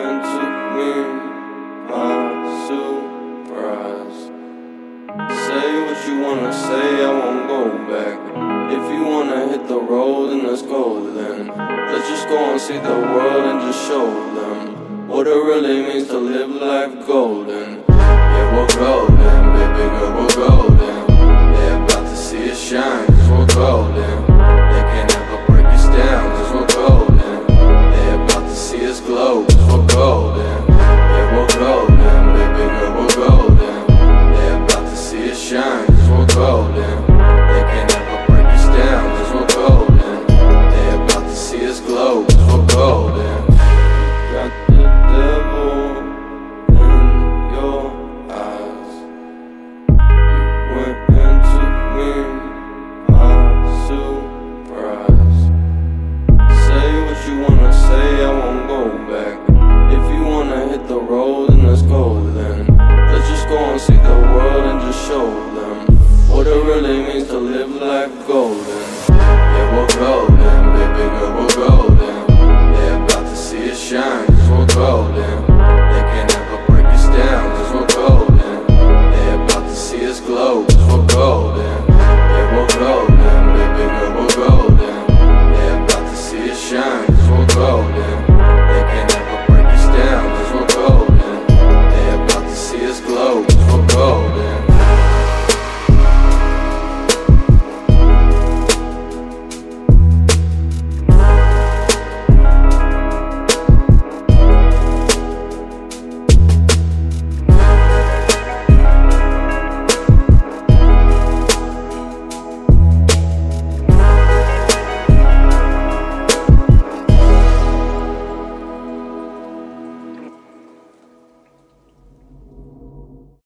happened me, my surprise. Say what you wanna say, I won't go back. If you wanna hit the road, then let's go then. Let's just go and see the world and just show them what it really means to live life golden. Yeah, we're golden. golden. Yeah, we're golden.